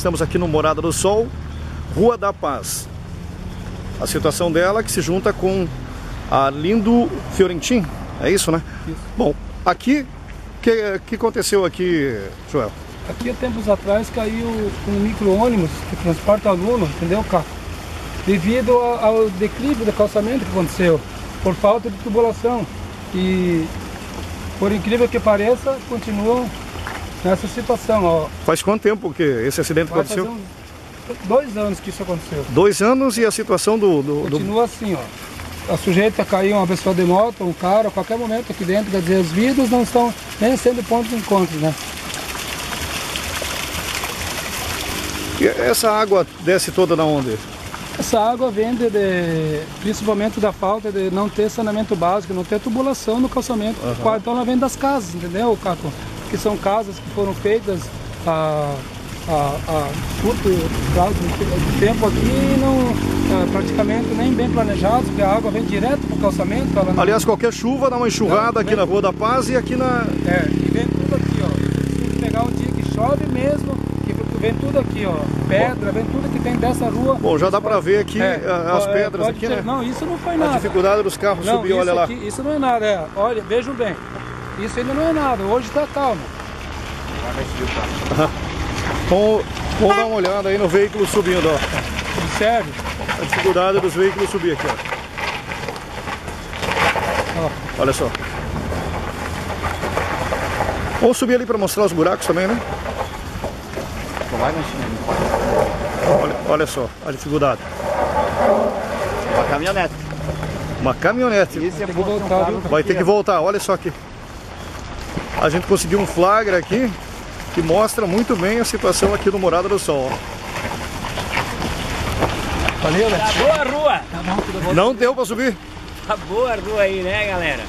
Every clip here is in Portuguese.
Estamos aqui no Morada do Sol, Rua da Paz. A situação dela que se junta com a Lindo Fiorentin, é isso, né? Isso. Bom, aqui, o que, que aconteceu aqui, Joel? Aqui há tempos atrás caiu um micro-ônibus que transporta aluno, entendeu, Caco? Devido ao declive do calçamento que aconteceu, por falta de tubulação. E, por incrível que pareça, continuam nessa situação. Ó. Faz quanto tempo que esse acidente Vai aconteceu? uns dois anos que isso aconteceu. Dois anos e a situação do, do, do- Continua assim, ó. A sujeita caiu uma pessoa de moto, um cara, a qualquer momento aqui dentro, quer dizer, os vidros não estão nem sendo pontos de encontro, né? E Essa água desce toda da onde? Essa água vem de, de- principalmente da falta de não ter saneamento básico, não ter tubulação no calçamento. Então ela vem das casas, entendeu, Caco? Que são casas que foram feitas a, a, a curto prazo de tempo aqui e não, é, praticamente nem bem planejados, porque a água vem direto para o calçamento. Ela Aliás, qualquer chuva dá uma enxurrada Não, aqui na Rua da Paz e aqui na... É, e vem tudo aqui, ó. Se pegar um dia que chove mesmo, que vem tudo aqui, ó. Pedra, vem tudo que tem dessa rua. Bom, já dá pra ver aqui É, a- as é, pedras aqui, ter- né? Não, isso não foi A nada. dificuldade dos carros Não, subir, olha lá. aqui- isso não é nada, é. Olha, vejam bem. Isso ainda não é nada, hoje tá calmo. Vamos, vamos dar uma olhada aí no veículo subindo, ó. Observe. A dificuldade dos veículos subir aqui, ó. Ó. Olha só. Vamos subir ali para mostrar os buracos também, né? Olha, olha só a dificuldade. Uma caminhonete. Uma caminhonete. Isso é? Vai ter que voltar, olha só aqui. A gente conseguiu um flagra aqui que mostra muito bem a situação aqui do Morada do Sol. ó. Valeu, né? Tá boa a rua, Não deu para subir. tá boa a rua aí, né, galera?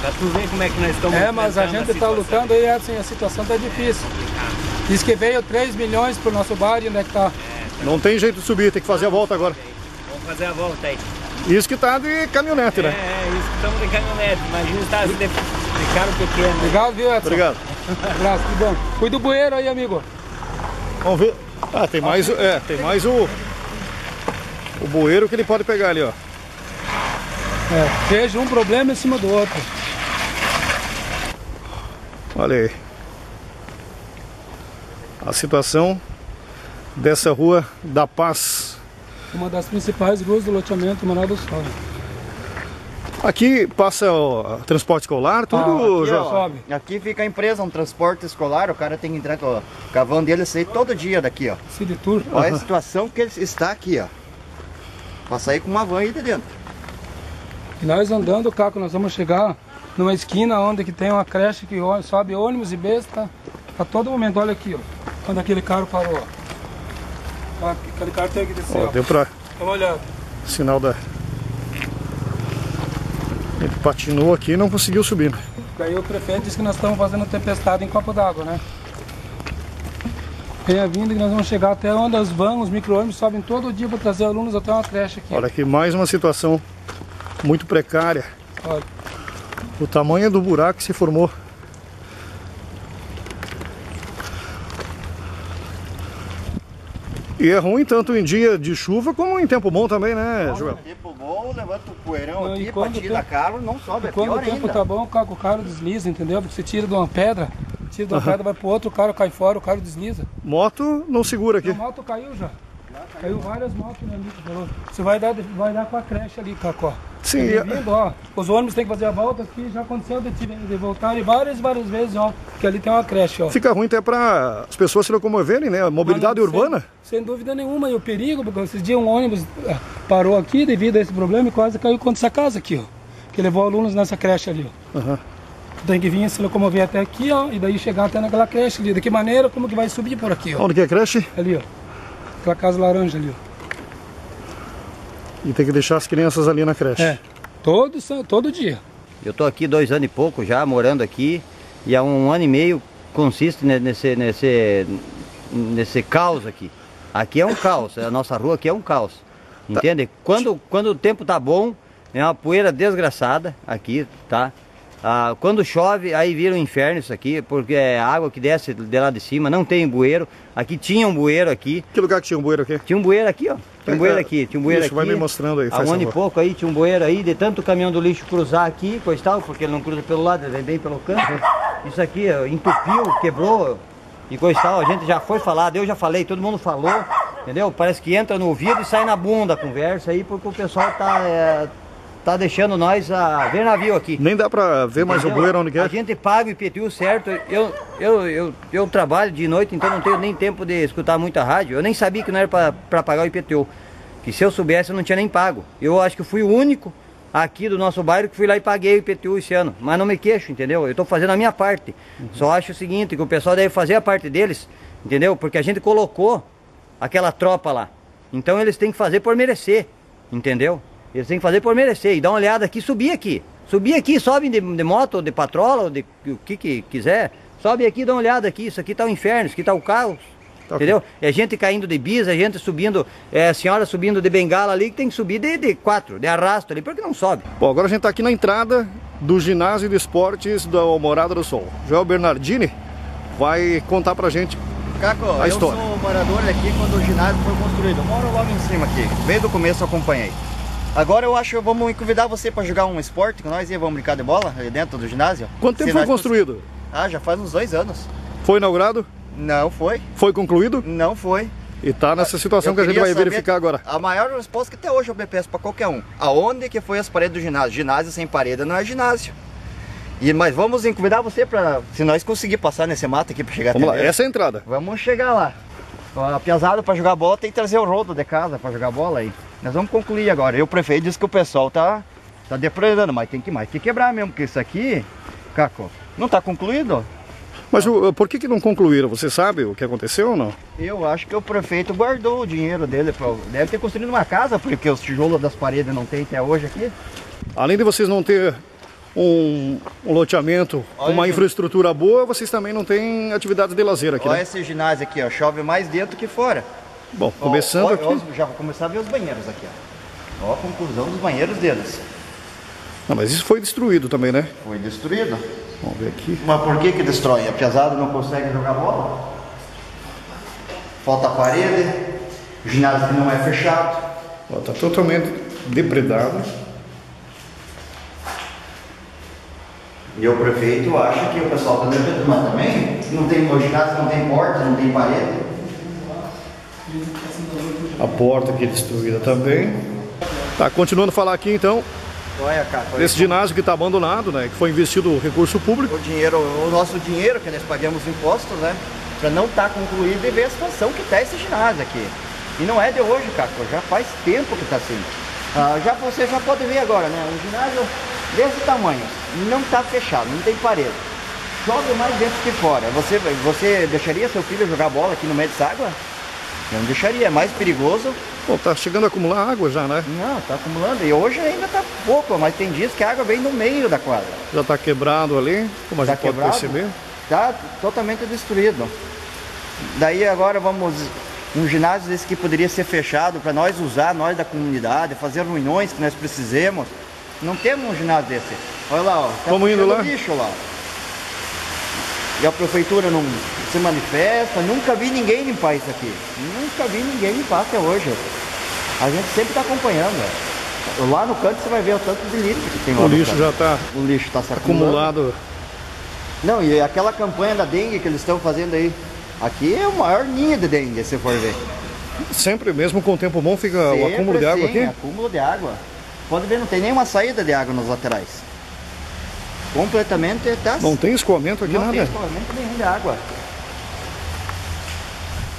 Pra tu ver como é que nós estamos É, mas a gente tá situação. lutando aí, assim, a situação tá difícil. Diz que veio 3 milhões pro nosso bar e onde é que tá? Não tem jeito de subir, tem que fazer a volta agora. Vamos fazer a volta aí. Isso que tá de caminhonete, É, né? é, isso que estamos de caminhonete. Imagina se tá de, de carro pequeno. né? Obrigado, viu, Edson? Obrigado. Um abraço, tudo bom. Cuida do bueiro aí, amigo. Vamos ver. Ah, tem mais, o- é, tem mais o o bueiro que ele pode pegar ali, ó. É, veja um problema em cima do outro. Olha aí. A situação dessa rua da Paz. Uma das principais ruas do loteamento Manaus do Sol. Aqui passa ó, transporte escolar, tudo. Ah, aqui, já- ó. sobe. Aqui fica a empresa, um transporte escolar, o cara tem que entrar com com a van dele sair todo dia daqui, ó. City Tour. Olha a situação que ele está aqui, ó. Pra sair com uma van aí de dentro. E nós andando, Caco, nós vamos chegar numa esquina onde que tem uma creche que ó- sobe ônibus e besta a todo momento. Olha aqui, ó. Quando aquele carro parou, ó. Ó, Aquele carro tem que descer, Ó, ó. deu pra Dá uma olhada. sinal da. Ele patinou aqui e não conseguiu subir. né? Daí o prefeito disse que nós estamos fazendo tempestade em copo d'água, né? Venha vindo que nós vamos chegar até onde as vans, os micro-ônibus sobem todo dia para trazer alunos até uma creche aqui. Olha aqui, mais uma situação muito precária. Olha. O tamanho do buraco que se formou. E é ruim tanto em dia de chuva como em tempo bom também, né, Joel? Tempo bom, levanta o poeirão Não, e aqui, quando tirar tem- carro, não sobe, é Quando pior o tempo ainda. tá bom, o carro, o carro desliza, entendeu? Porque você tira de uma pedra, tira de uma pedra, vai pro outro, o carro cai fora, o carro desliza. Moto não segura aqui. A moto caiu já. Caiu várias motos ali. Você vai dar, vai dar com a creche ali, Cacó. Sim, é- vindo, ó. Os ônibus têm que fazer a volta aqui, já aconteceu de, de, voltarem várias, várias vezes, ó. Que ali tem uma creche, ó. Fica ruim até para as pessoas se locomoverem, né? Mobilidade Mas não- urbana. Sem, sem dúvida nenhuma. E o perigo, porque esses dias um ônibus eh, parou aqui devido a esse problema e quase caiu contra essa casa aqui, ó. Que levou alunos nessa creche ali, ó. Aham. Tem que vir se locomover até aqui, ó, e daí chegar até naquela creche ali. De que maneira, como que vai subir por aqui, ó? Onde que é creche? Ali, ó. Aquela casa laranja ali, ó. E tem que deixar as crianças ali na creche. É. Todo, todo dia. Eu estou aqui dois anos e pouco já, morando aqui, e há um ano e meio consiste ne- nesse, nesse, nesse caos aqui. Aqui é um caos, a nossa rua aqui é um caos. Entende? Quando, quando o tempo tá bom, é uma poeira desgraçada aqui, tá? Ah, quando chove, aí vira um inferno isso aqui, porque é água que desce de lá de cima, não tem bueiro. Aqui tinha um bueiro aqui. Que lugar que tinha um bueiro aqui? Tinha um bueiro aqui, ó. Tinha um bueiro aqui, tinha um bueiro aqui. vai me mostrando aí, faz um ano e pouco aí, tinha um bueiro aí, de tanto o caminhão do lixo cruzar aqui, coisa tal, porque ele não cruza pelo lado, ele vem bem pelo canto. Isso aqui ó, entupiu, quebrou e coisa tal. A gente já foi falado, eu já falei, todo mundo falou, entendeu? Parece que entra no ouvido e sai na bunda a conversa aí, porque o pessoal tá, é, tá deixando nós a ver navio aqui. Nem dá pra ver mais o Entendeu? bueiro onde que A gente paga o IPTU certo. Eu, eu, eu, eu trabalho de noite, então não tenho nem tempo de escutar muita rádio. Eu nem sabia que não era para pagar o IPTU. Que se eu soubesse eu não tinha nem pago. Eu acho que fui o único aqui do nosso bairro que fui lá e paguei o IPTU esse ano. Mas não me queixo, entendeu? Eu estou fazendo a minha parte. Só acho o seguinte, que o pessoal deve fazer a parte deles, entendeu? Porque a gente colocou aquela tropa lá. Então eles têm que fazer por merecer, entendeu? Eles têm que fazer por merecer. E dá uma olhada aqui, subir aqui. Subir aqui, sobe de, de moto, de patrola, ou de o que, que quiser. Sobe aqui, dá uma olhada aqui. Isso aqui tá o inferno, isso aqui tá o caos. Tá entendeu? É gente caindo de bis, é gente subindo, é a senhora subindo de bengala ali, que tem que subir de, de quatro, de arrasto ali, porque não sobe. Bom, agora a gente tá aqui na entrada do ginásio de esportes da Morada do Sol. Joel Bernardini vai contar pra gente. Caco, A eu história. sou morador aqui quando o ginásio foi construído. Eu moro logo em cima aqui. Desde o começo eu acompanhei. Agora eu acho que vamos convidar você para jogar um esporte com nós e vamos brincar de bola ali dentro do ginásio. Quanto tempo Se foi construído? Ah, já faz uns dois anos. Foi inaugurado? Não foi? Foi concluído? Não foi. E tá nessa situação Eu que a gente vai verificar agora. A maior resposta que até hoje eu peço para qualquer um. Aonde que foi as paredes do ginásio? Ginásio sem parede não é ginásio. E, mas vamos convidar você para, se nós conseguir passar nesse mato aqui para chegar Vamos até lá, nele. essa é a entrada. Vamos chegar lá. A piazada para jogar bola tem que trazer o rodo de casa para jogar bola aí. Nós vamos concluir agora. E o prefeito disse que o pessoal tá, tá depredando, mas tem que mais que quebrar mesmo, porque isso aqui, Caco, não tá concluído. Mas o- por que, que não concluíram? Você sabe o que aconteceu ou não? Eu acho que o prefeito guardou o dinheiro dele. Pra, deve ter construído uma casa, porque os tijolos das paredes não tem até hoje aqui. Além de vocês não ter um, um loteamento Olha, uma infraestrutura boa, vocês também não têm atividades de lazer aqui, Olha né? esse ginásio aqui, ó. Chove mais dentro que fora. Bom, Ó, começando ó, aqui. ó, já vou começar a ver os banheiros aqui, ó. Ó a conclusão dos banheiros deles. Não, mas isso foi destruído também, né? Foi destruído. Vamos ver aqui. Mas por que que destrói? A pesada não consegue jogar bola? Falta parede, o ginásio que não é fechado. Ó, tá totalmente depredado. E o prefeito acha que o pessoal está devendo, mas também não tem, ginásio não tem porta, não tem parede. A porta aqui destruída também. Tá, continuando a falar aqui então, Olha, cara, desse ginásio que está abandonado, né? Que foi investido recurso público. o dinheiro, o nosso dinheiro que nós pagamos impostos, né? Para não estar concluído e ver a situação que está esse ginásio aqui. E não é de hoje, Caco, já faz tempo que está assim. Ah, já você já pode ver agora, né? Um ginásio desse tamanho, não está fechado, não tem parede. Chove mais dentro que fora. Você, você deixaria seu filho jogar bola aqui no meio dessa água? Eu não deixaria, é mais perigoso. Bom, tá chegando a acumular água já, né? Não, tá acumulando. E hoje ainda tá pouco, mas tem dias que a água vem no meio da quadra. Já tá quebrado ali, como a Tá gente pode quebrado? perceber. Tá totalmente destruído. Daí agora vamos um ginásio desse que poderia ser fechado para nós usar, nós da comunidade, fazer reuniões que nós precisemos. Não temos um ginásio desse. Olha lá, ó. Tá Vamos indo lá? lixo lá. E a prefeitura não se manifesta. Nunca vi ninguém limpar isso aqui. Nunca vi ninguém limpar até hoje. A gente sempre está acompanhando. Lá no canto você vai ver o tanto de lixo que tem lá O lixo já tá O lixo está acumulado. Não, e aquela campanha da dengue que eles estão fazendo aí. Aqui é o maior ninho de dengue, se for ver. Sempre, mesmo com o tempo bom, fica o Sempre acúmulo de água sim, aqui. acúmulo de água. Pode ver, não tem nenhuma saída de água nos laterais. Completamente tá. Não tem escoamento aqui não tem nada. escoamento nenhum de água.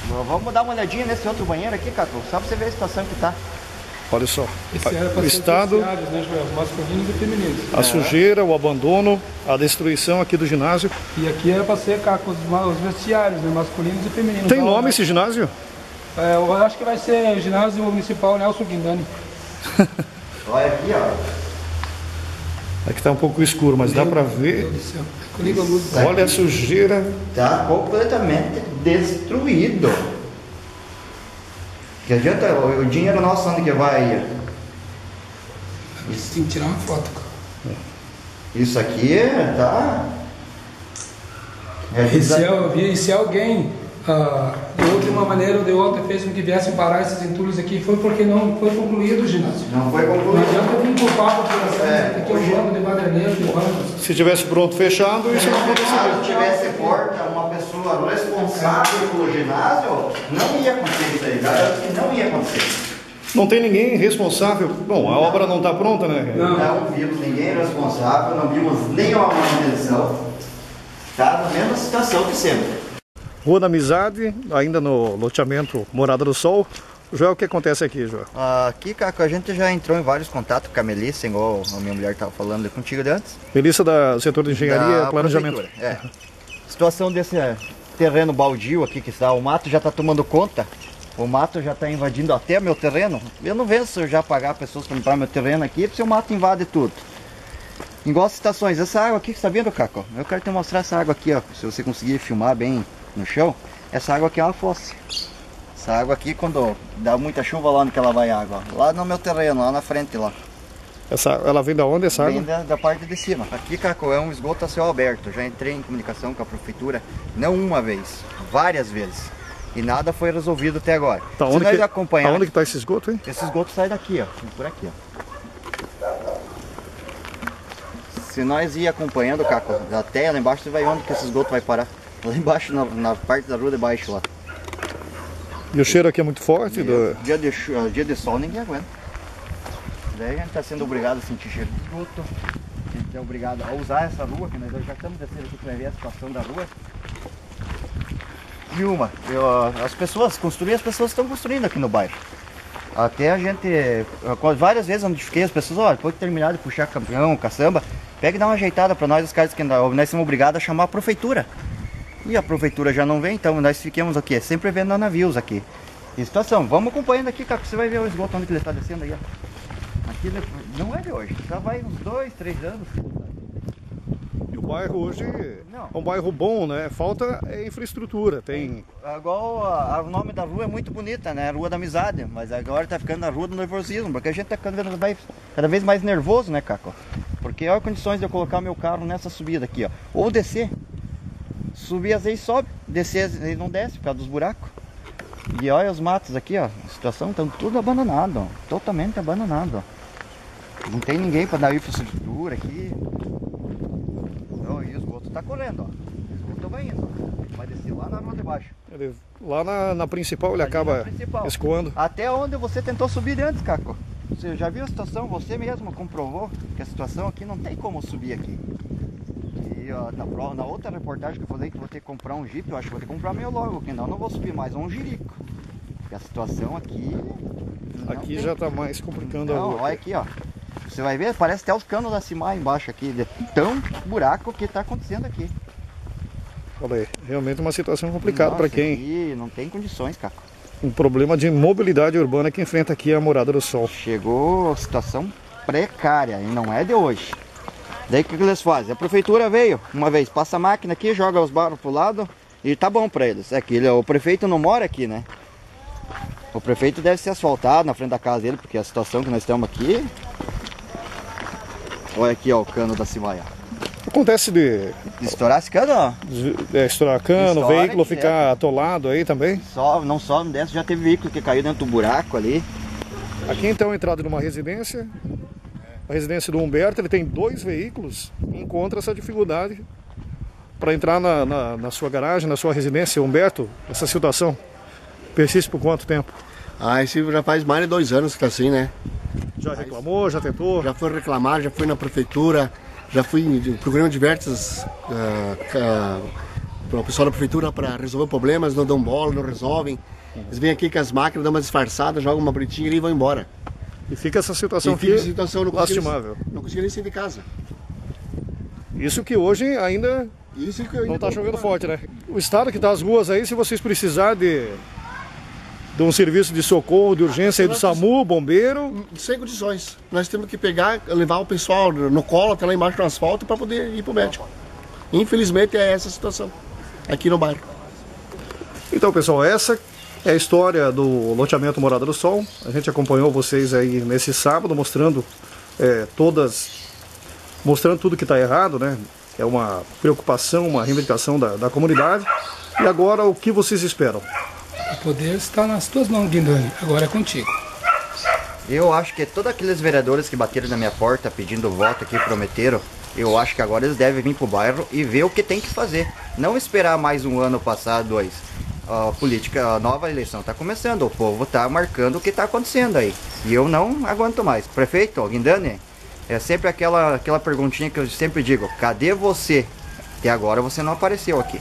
Vamos dar uma olhadinha nesse outro banheiro aqui, Caco. Só pra você ver a situação que tá. Olha só. Esse era O estado, vestiários, né, Joel? Masculinos e femininos. a sujeira, o abandono, a destruição aqui do ginásio. E aqui era para ser cá, com os, os vestiários, né, masculinos e femininos. Tem nome esse ginásio? É, eu acho que vai ser ginásio municipal Nelson Guindani. Olha aqui, ó. Aqui tá um pouco escuro, mas dá pra Meu ver. Deus do céu. Liga a luz. Olha a sujeira. Tá completamente destruído. Que adianta o, dinheiro nosso onde que vai? Tem que tirar uma foto. Isso aqui tá. É E se, e se alguém, ah, de outra uma maneira ou de outra, fez com que viessem parar esses entulhos aqui, foi porque não foi concluído o ginásio. Não foi Não concluído. adianta vir culpar a população, É, é um bando de baderneiros, de bancos. Se tivesse pronto fechado, isso não aconteceria. Se tivesse porta, uma pessoa responsável pelo ginásio, não ia acontecer isso aí. Garanto que não ia acontecer. Não tem ninguém responsável. Bom, a obra não está pronta, né? Não. Não vimos ninguém responsável, não vimos nenhuma manutenção. Tá na mesma situação que sempre. Rua da Amizade, ainda no loteamento Morada do Sol. Joel, o que acontece aqui, Joel? Aqui, Caco, a gente já entrou em vários contatos com a Melissa, igual a minha mulher estava falando contigo de antes. Melissa da setor de engenharia da e planejamento. É. Situação desse é, terreno baldio aqui que está, o mato já está tomando conta. O mato já está invadindo até meu terreno. Eu não vejo se eu já pagar pessoas para limpar meu terreno aqui, porque o mato invade tudo. Igual as estações, essa água aqui que você está vendo, Caco? Eu quero te mostrar essa água aqui, ó. Se você conseguir filmar bem no chão, essa água aqui é uma fossa. Essa água aqui, quando dá muita chuva, lá onde que ela vai a água? Lá no meu terreno, lá na frente lá. Essa, ela vem da onde essa Vem água? da, da parte de cima. Aqui, Caco, é um esgoto a céu aberto. Já entrei em comunicação com a prefeitura, não uma vez, várias vezes. E nada foi resolvido até agora. Tá, Se onde nós que, acompanhar, aonde que tá esse esgoto, hein? esse esgoto sai daqui, ó. Por aqui, ó. Se nós ir acompanhando, Caco, até lá embaixo, você vai onde que esse esgoto vai parar. Lá embaixo, na, na parte da rua de baixo lá. E o cheiro aqui é muito forte. do- Dia, de, ah, dia de sol ninguém aguenta. Daí a gente está sendo obrigado a sentir cheiro de esgoto. A gente é obrigado a usar essa rua, que nós já estamos descendo aqui para ver a situação da rua. E uma, eu, as pessoas, construir, as pessoas estão construindo aqui no bairro. Até a gente, várias vezes eu notifiquei as pessoas, olha, depois que terminar de puxar caminhão, caçamba, pega e dá uma ajeitada para nós, os caras que nós somos obrigados a chamar a prefeitura. E a prefeitura já não vem, então nós ficamos aqui, sempre vendo navios aqui. E situação, vamos acompanhando aqui, cara, você vai ver o esgoto onde ele está descendo aí, ó. Aqui não é de hoje, já vai uns dois, três anos. E o bairro hoje Não. é um bairro bom, né? Falta é infraestrutura. Tem Igual a- a- o nome da rua é muito bonita, né? Rua da Amizade, mas agora tá ficando a Rua do Nervosismo, porque a gente tá cada vez mais, cada vez mais nervoso, né, Caco? Porque olha condições de eu colocar meu carro nessa subida aqui, ó. Ou descer. Subir às vezes sobe, descer às vezes não desce por causa dos buracos. E olha os matos aqui, ó. A situação tá tudo abandonado, ó. Totalmente abandonado, ó. Não tem ninguém para dar infraestrutura aqui. Ó, e o esgoto tá correndo, ó. O esgoto vai indo. ó. Vai descer lá na rua de baixo. ele- lá na, na principal ele Ali acaba principal. escoando. Até onde você tentou subir antes, Caco. Você já viu a situação? Você mesmo comprovou que a situação aqui não tem como subir aqui. E ó, na, pro- na outra reportagem que eu falei que vou ter que comprar um Jeep, eu acho que vou ter que comprar meu logo, que não, não vou subir mais, um Jirico. Porque a situação aqui. Aqui tem- já está mais complicando a Não, rua. olha aqui, ó. Você vai ver, parece até os canos da Cimar embaixo aqui, de tão buraco que tá acontecendo aqui. Olha aí, realmente uma situação complicada para quem aqui não tem condições, Caco. um problema de mobilidade urbana que enfrenta aqui a Morada do Sol. Chegou a situação precária e não é de hoje. Daí o que, que eles fazem? A prefeitura veio uma vez, passa a máquina aqui, joga os barros pro lado e tá bom pra eles. É que ele- o prefeito não mora aqui, né? O prefeito deve ser asfaltado na frente da casa dele, porque a situação que nós estamos aqui. Olha aqui, ó, o cano da Cimaia. Acontece de, estourar esse cano, ó. é, estourar cano, o Estoura veículo ficar atolado aí também. Só, não só desce, já teve veículo que caiu dentro do buraco ali. Aqui então a entrada numa residência, a residência do Humberto, ele tem dois veículos e encontra essa dificuldade para entrar na, na, na sua garagem, na sua residência. Humberto, essa situação persiste por quanto tempo? Ah, esse já faz mais de dois anos que tá assim, né? Já reclamou, já tentou? Já foi reclamar, já fui na prefeitura, já fui procurando diversas ah, ca- para o pessoal da prefeitura para resolver problemas, não dão bola, não resolvem. Eles vêm aqui com as máquinas, dão uma disfarçada, jogam uma bonitinha ali e vão embora. E fica essa situação E aqui situação, não lastimável. não consigo nem sair de casa. Isso que hoje ainda Isso que não está chovendo preocupado. forte, né? O estado que está as ruas aí, se vocês precisarem de, de um serviço de socorro, de urgência aí do SAMU, bombeiro, Sem condições. Nós temos que pegar, levar o pessoal no colo até lá embaixo no asfalto para poder ir pro médico. Infelizmente é essa a situação aqui no bairro. Então, pessoal, essa é a história do loteamento Morada do Sol. A gente acompanhou vocês aí nesse sábado, mostrando é, todas mostrando tudo que está errado, né? É uma preocupação, uma reivindicação da, da comunidade. E agora o que vocês esperam? O poder está nas tuas mãos, Guindani. Agora é contigo. Eu acho que todos aqueles vereadores que bateram na minha porta pedindo voto aqui prometeram, eu acho que agora eles devem vir pro bairro e ver o que tem que fazer. Não esperar mais um ano passar, dois. A política, a nova eleição está começando, o povo está marcando o que está acontecendo aí. E eu não aguento mais. Prefeito, Guindani, é sempre aquela, aquela perguntinha que eu sempre digo, cadê você? Até agora você não apareceu aqui.